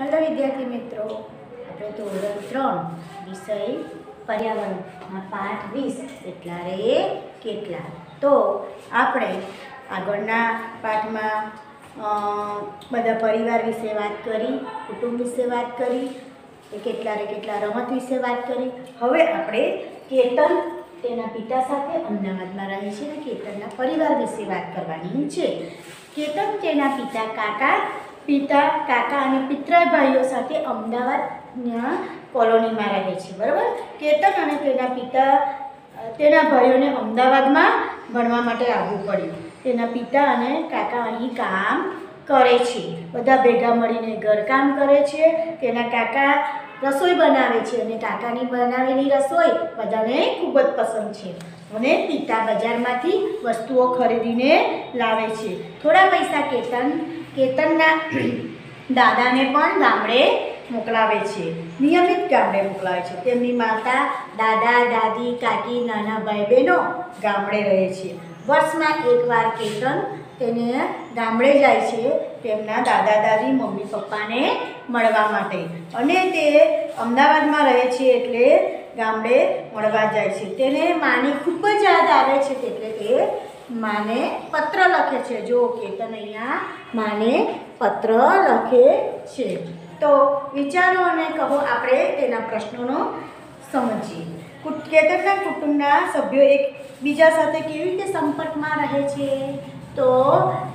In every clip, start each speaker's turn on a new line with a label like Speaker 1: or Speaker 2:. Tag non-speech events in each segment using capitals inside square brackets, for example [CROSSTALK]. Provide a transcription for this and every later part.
Speaker 1: Hello વિદ્યાર્થી મિત્રો. આપણે ધોરણ ત્રણ, વિષય પર્યાવરણના પાઠ વીસ. કેટલા રે કેટલા? તો આપણે આગળના પાઠમાં બધા પરિવાર વિશે વાત કરી, કુટુંબ વિશે વાત કરી એ કેટલા રે કેટલા રમત વિશે વાત કરી. હવે આપણે કેતન તેના પિતા સાથે અમદાવાદમાં રહે છે અને કેતનના પરિવાર વિશે વાત કરવાની છે. કેતન તેના પિતા કાકા પિતા, કાકા અને પિતરાય ભાઈઓ સાથે અમદાવાદના કોલોનીમાં રહે છે, બરાબર? કેતન અને તેના પિતા, તેના ભાઈઓને અમદાવાદમાં ભણવા માટે આવવું પડ્યું. તેના પિતા અને કાકા અહીં કામ કરે છે, બધા ભેગા મળીને ઘરકામ કરે છે. તેના કાકા રસોઈ બનાવે છે અને કાકાની બનાવેલી રસોઈ બધાને ખૂબ જ પસંદ છે. અને પિતા બજારમાંથી વસ્તુઓ ખરીદીને લાવે છે. થોડા પૈસા કેતન, કેતનના દાદાને પણ ગામડે મોકલાવે છે. નિયમિત ગામડે મોકલાવે છે. તેમની માતા, દાદા, દાદી, કાકી, નાના ભાઈ બહેનો ગામડે રહે છે. વર્ષમાં એકવાર કેતન તેને ગામડે જાય છે તેમના દાદા, દાદી, મમ્મી, પપ્પાને મળવા માટે. અને તે અમદાવાદમાં રહે છે એટલે ગામડે મળવા જાય છે. તેને માની ખૂબ જ યાદ આવે છે એટલે તે માને પત્ર લખે છે. જો કેતન અહીંયા માને પત્ર લખે છે. તો વિચારો અને કહો આપણે તેના પ્રશ્નોનો સમજીએ. કુટ- કેતનના કુટુંબના સભ્યો એકબીજા સાથે કેવી રીતે સંપર્કમાં રહે છે? તો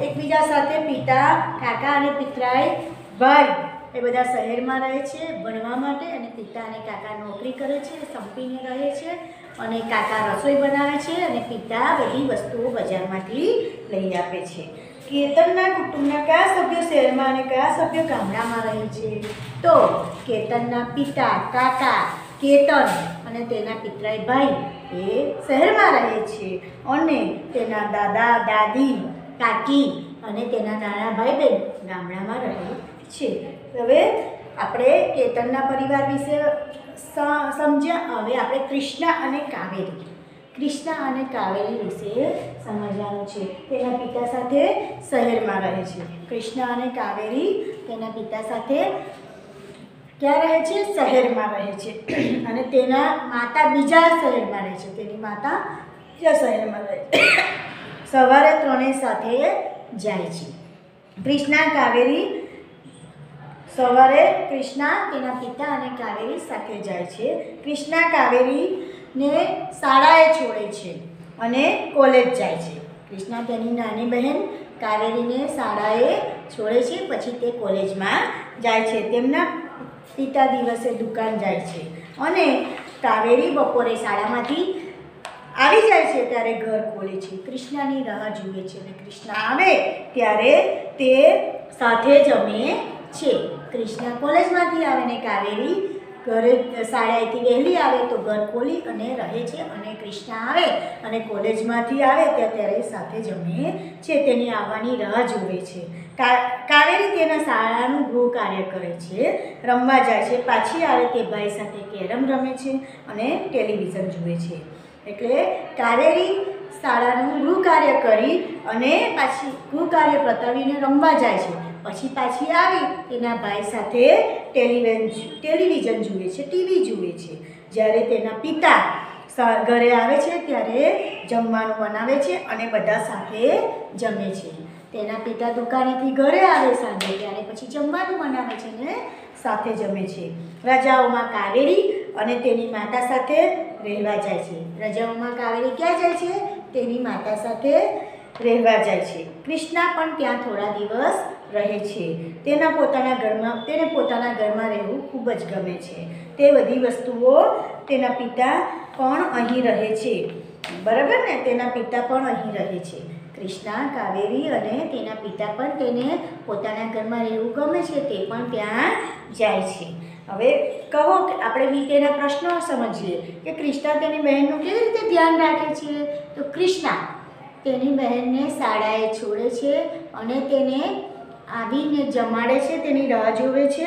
Speaker 1: એકબીજા સાથે પિતા, કાકા અને પિતરાઈ, ભાઈ, એ બધા શહેરમાં રહે છે, ભણવા માટે અને પિતા અને કાકા નોકરી કરે છે, સંપીને રહે છે અને કાકા રસોઈ બનાવે છે અને પિતા બધી વસ્તુઓ બજારમાંથી લઈ આપે છે. કેતનના કુટુંબના કયા સભ્યો શહેરમાં અને કયા સભ્યો ગામડામાં રહે છે? તો કેતનના પિતા, કાકા, કેતન અને તેના પિતરાઈ ભાઈ એ શહેરમાં રહે છે અને તેના દાદા, દાદી કાકી અને તેના નાના ભાઈ બહેન ગામડામાં રહે છે. હવે આપણે કેતનના પરિવાર વિશે સમજ્યા. હવે આપણે કૃષ્ણ અને કાવેરી. કૃષ્ણ અને કાવેરી વિશે સમજવાનું છે. તેના પિતા સાથે શહેરમાં રહે છે. કૃષ્ણ અને કાવેરી તેના પિતા સાથે ક્યાં રહે છે? શહેરમાં રહે છે. અને તેના માતા બીજા શહેરમાં રહે છે. તેની માતા બીજા શહેરમાં રહે છે. સવારે ત્રણેય સાથે જાય છે. કૃષ્ણા કાવેરી સવારે કૃષ્ણા તેના પિતા અને કાવેરી સાથે જાય છે. કૃષ્ણા કાવેરીને શાળાએ છોડે છે અને કોલેજ જાય છે. કૃષ્ણા તેની નાની બહેન કાવેરીને શાળાએ છોડે છે, પછી તે કોલેજમાં જાય છે. તેમના પિતા દિવસે દુકાન જાય છે અને કાવેરી બપોરે શાળામાંથી આવી જાય છે ત્યારે ઘર ખોલે છે. કૃષ્ણની રાહ જુએ છે અને કૃષ્ણ આવે ત્યારે તે સાથે જમે છે. કૃષ્ણ કોલેજમાંથી આવે ને કાવેરી ઘરે શાળાએથી વહેલી આવે તો ઘર ખોલી અને રહે છે અને કૃષ્ણ આવે અને કોલેજમાંથી આવે ત્યાં ત્યારે સાથે જમે છે. તેની આવવાની રાહ જુએ છે. કાવેરી તેના શાળાનું ગૃહ કાર્ય કરે છે. રમવા જાય છે. પાછી આવે તે ભાઈ સાથે કેરમ રમે છે અને ટેલિવિઝન જુએ છે. એટલે કાવેરી શાળાનું ગૃહકાર્ય કરી અને પાછી ગૃહકાર્ય પ્રતાવીને રમવા જાય છે. પછી પાછી આવી, તેના ભાઈ સાથે ટેલિવિઝન ટેલિવિઝન જુએ છે, ટીવી જુએ છે. જ્યારે તેના પિતા ઘરે આવે છે, ત્યારે જમવાનું બનાવે છે અને બધા સાથે જમે છે. તેના પિતા દુકાનેથી ઘરે આવે સાંજે, ત્યારે પછી જમવાનું બનાવે છે ને સાથે જમે છે. રજાઓમાં કાવેરી અને તેની માતા સાથે રહેવા જાય છે. રજાઓમાં કાવેરી ક્યાં જાય છે? તેની માતા સાથે રહેવા જાય છે. કૃષ્ણા પણ ત્યાં થોડા દિવસ રહે છે. તેના પોતાના ઘરમાં, તેને પોતાના ઘરમાં રહેવું ખૂબ જ ગમે છે. તે બધી વસ્તુઓ તેના પિતા પણ અહીં રહે છે. બરાબર ને? તેના પિતા પણ અહીં રહે છે. કૃષ્ણા, કાવેરી અને તેના પિતા પણ તેને પોતાના ઘરમાં રહેવું ગમે છે. તે પણ ત્યાં જાય છે. હવે કહો કે આપણે બી તેના પ્રશ્નો સમજીએ કે કૃષ્ણા તેની બહેનનું કેવી રીતે ધ્યાન રાખે છે? તો કૃષ્ણા તેની બહેનને શાળાએ છોડે છે અને તેને આવીને જમાડે છે, તેની રાહ જોવે છે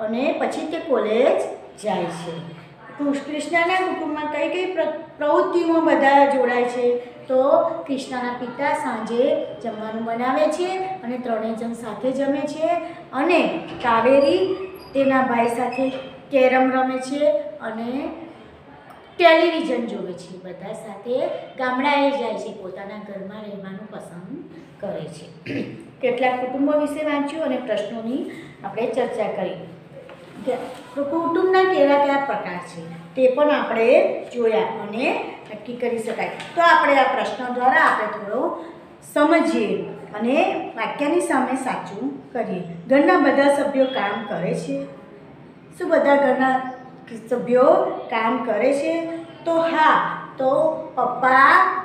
Speaker 1: અને પછી તે કોલેજ જાય છે. કૃષ્- કૃષ્ણના કુટુંબમાં કઈ કઈ પ્ર- પ્રવૃત્તિઓમાં બધા જોડાય છે? તો કૃષ્ણના પિતા સાંજે જમવાનું બનાવે છે અને ત્રણેય જણ સાથે જમે છે અને કાવેરી તેના ભાઈ સાથે કેરમ રમે છે અને ટેલિવિઝન જોવે છે. બધા સાથે ગામડાએ જાય છે. પોતાના ઘરમાં રહેવાનું પસંદ કરે છે. કેટલાક કુટુંબો વિશે વાંચ્યું અને પ્રશ્નોની આપણે ચર્ચા કરી. કુટુંબના કેવા કયા પ્રકાર છે તે પણ આપણે જોયા અને નક્કી કરી શકાય. તો આપણે આ પ્રશ્નો દ્વારા આપણે થોડો સમજીએ અને વાક્યની સામે સાચું કરીએ. ઘરના બધા સભ્યો કામ કરે છે? શું બધા ઘરના સભ્યો કામ કરે છે? તો હા, તો પપ્પા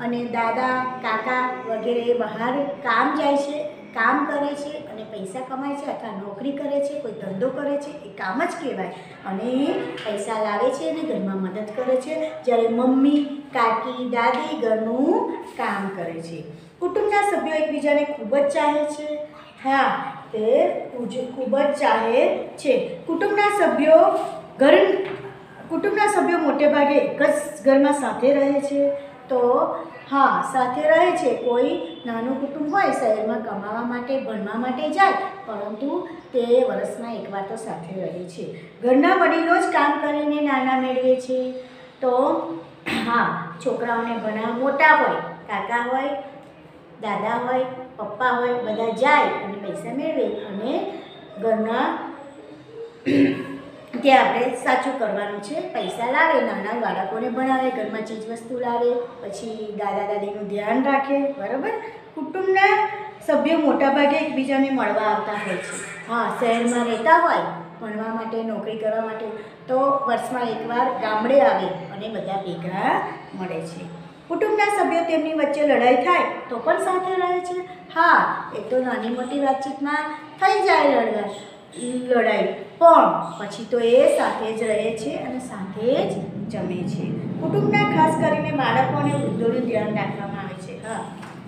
Speaker 1: અને દાદા, કાકા વગેરે બહાર કામ જાય છે, કામ કરે છે અને પૈસા કમાય છે, અથવા નોકરી કરે છે, કોઈ ધંધો કરે છે, એ કામ જ કહેવાય. અને પૈસા લાવે છે અને ઘરમાં મદદ કરે છે. જ્યારે મમ્મી, કાકી, દાદી ઘરનું કામ કરે છે. કુટુંબના સભ્યો એકબીજાને ખૂબ જ ચાહે છે. હા, તે ખૂબ જ ચાહે છે. કુટુંબના સભ્યો ઘર, કુટુંબના સભ્યો મોટે ભાગે એક જ ઘરમાં સાથે રહે છે. તો હા, સાથે રહે છે. કોઈ નાનું કુટુંબ હોય, શહેરમાં કમાવા માટે, ભણવા માટે જાય, પરંતુ તે વર્ષમાં એકવાર તો સાથે રહે છે. ઘરના વડીલો જ કામ કરીને નાના મેળવે છે. તો હા, છોકરાઓને ભણાવ મોટા હોય, કાકા હોય દાદા હોય, પપ્પા હોય, બધા જાય અને પૈસા મેળવે અને ઘરના [CLEARS THROAT] ત્યાં આપણે સાચું કરવાનું છે. પૈસા લાવે, નાના બાળકોને ભણાવે, ઘરમાં ચીજવસ્તુ લાવે, પછી દાદા દાદીનું ધ્યાન રાખે, બરાબર? કુટુંબના સભ્યો મોટાભાગે એકબીજાને મળવા આવતા હોય છે. હા, શહેરમાં રહેતા હોય, ભણવા માટે, નોકરી કરવા માટે, તો વર્ષમાં એકવાર ગામડે આવે અને બધા ભેગા મળે છે. કુટુંબના સભ્યો તેમની વચ્ચે લડાઈ થાય તો પણ સાથે રહે છે. હા, એ તો નાની મોટી વાતચીતમાં થઈ જાય લડાઈ લડાઈ. પણ પછી તો એ સાથે જ રહે છે અને સાથે જ જમે છે. કુટુંબના ખાસ કરીને બાળકોને વૃદ્ધોનું ધ્યાન રાખવામાં આવે છે. હા,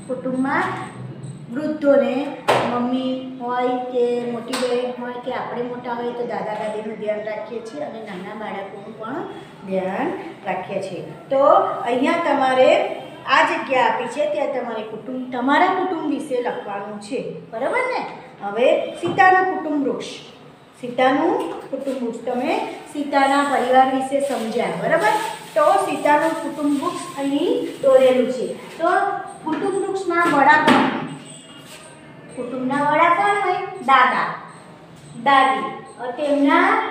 Speaker 1: કુટુંબમાં વૃદ્ધોને મમ્મી હોય કે મોટી બહેન હોય કે આપણે મોટા હોય તો દાદા દાદીનું ધ્યાન રાખીએ છીએ અને નાના બાળકોનું પણ ધ્યાન રાખીએ છીએ. તો અહીંયા તમારે આ જગ્યા આપી છે, ત્યાં તમારે કુટુંબ, તમારા કુટુંબ વિશે લખવાનું છે. બરાબર ને? હવે સીતાનું કુટુંબ વૃક્ષ. સીતાનું કુટુંબ વૃક્ષ. તમે સીતાના પરિવાર વિશે સમજ્યા. બરાબર? તો સીતાનું કુટુંબ વૃક્ષ અહીં દોરેલું છે. તો કુટુંબ વૃક્ષમાં વડા કોણ કુટુંબના વડા કોણ હોય? દાદા. દાદી. તેમના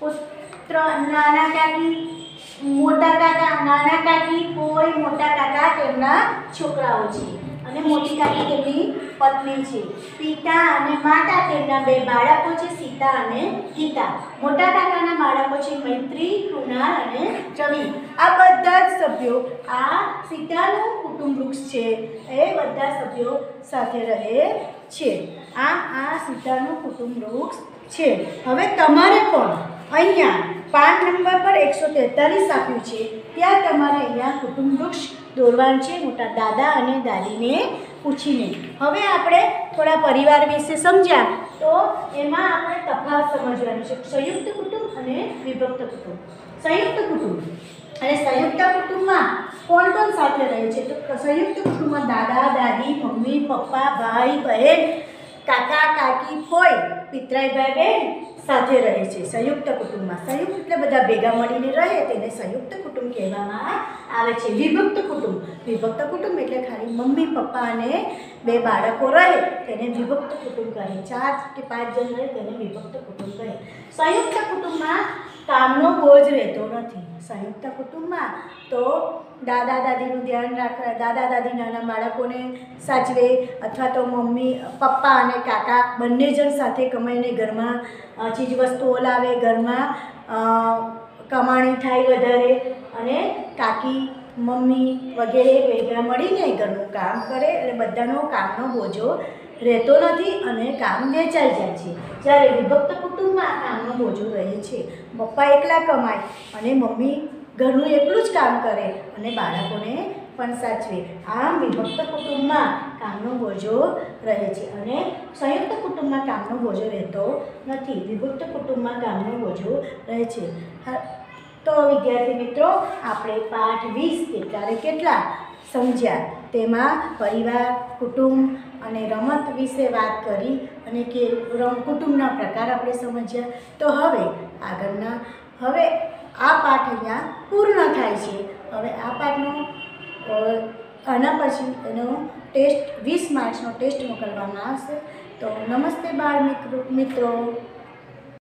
Speaker 1: પુત્ર, નાના કાકી, મોટા કાકા, નાના કાકી કોઈ મોટા કાકા તેમના છોકરાઓ છે. અને મોટી કાકી તેમની પત્ની છે. પિતા અને માતા તેમના બે બાળકો છે, સીતા અને ગીતા. મોટા કાકાના બાળકો છે, મૈત્રી, કૃણાલ અને રવિ. આ બધા જ સભ્યો આ સીતાનું કુટુંબ વૃક્ષ છે. એ બધા સભ્યો સાથે રહે છે. આ આ સીતાનું કુટુંબ વૃક્ષ છે. હવે તમારે પણ અહીંયા પાન નંબર પર એકસો તેતાલીસ આપ્યું છે. ત્યાં તમારે અહીંયા કુટુંબ વૃક્ષ દોરવાનું છે, મોટા દાદા અને દાદીને પૂછીને. હવે આપણે થોડા પરિવાર વિશે સમજ્યા. તો એમાં આપણે તફાવત સમજવાનું છે. સંયુક્ત કુટુંબ અને વિભક્ત કુટુંબ. સંયુક્ત કુટુંબ. અને સંયુક્ત કુટુંબમાં કોણ કોણ સાથે રહે છે? તો સંયુક્ત કુટુંબમાં દાદા, દાદી મમ્મી, પપ્પા, ભાઈ, બહેન, કાકા, કાકી, ફોઈ, પિતરાઈ ભાઈ બહેન સાથે રહે છે. સંયુક્ત કુટુંબમાં. સંયુક્ત એટલે બધા ભેગા મળીને રહે તેને સંયુક્ત કુટુંબ કહેવામાં આવે છે. વિભક્ત કુટુંબ. વિભક્ત કુટુંબ એટલે ખાલી મમ્મી, પપ્પા અને બે બાળકો રહે તેને વિભક્ત કુટુંબ કહે. ચાર કે પાંચ જણ રહે તેને વિભક્ત કુટુંબ કહે. સંયુક્ત કુટુંબમાં કામનો બોજ રહેતો નથી. સંયુક્ત કુટુંબમાં તો દાદા દાદીનું ધ્યાન રાખવા, દાદા દાદી નાના બાળકોને સાચવે અથવા તો મમ્મી, પપ્પા અને કાકા બંને જણ સાથે કમાઈને ઘરમાં ચીજવસ્તુઓ લાવે, ઘરમાં કમાણી થાય વધારે અને કાકી, મમ્મી વગેરે ભેગા મળીને ઘરનું કામ કરે અને બધાનો કામનો બોજો રહેતો નથી અને કામ વેચાઈ જાય છે. જ્યારે વિભક્ત કુટુંબમાં કામનો બોજો રહે છે. પપ્પા એકલા કમાય અને મમ્મી ઘરનું એકલું જ કામ કરે અને બાળકોને પણ સાચવે. આમ વિભક્ત કુટુંબમાં કામનો બોજો રહે છે અને સંયુક્ત કુટુંબમાં કામનો બોજો રહેતો નથી. વિભક્ત કુટુંબમાં કામનો બોજો રહે છે. તો વિદ્યાર્થી મિત્રો, આપણે પાઠ વીસ કેટલાને કેટલા સમજ્યા? તેમાં પરિવાર, કુટુંબ અને રમત વિશે વાત કરી અને કે કુટુંબના પ્રકાર આપણે સમજ્યા. તો હવે આગળના, હવે આ પાઠ અહીંયા પૂર્ણ થાય છે. હવે આ પાઠનો આના પછી એનો ટેસ્ટ, વીસ માર્ક્સનો ટેસ્ટ મોકલવામાં આવશે તો નમસ્તે બાળ મિત્રો મિત્રો.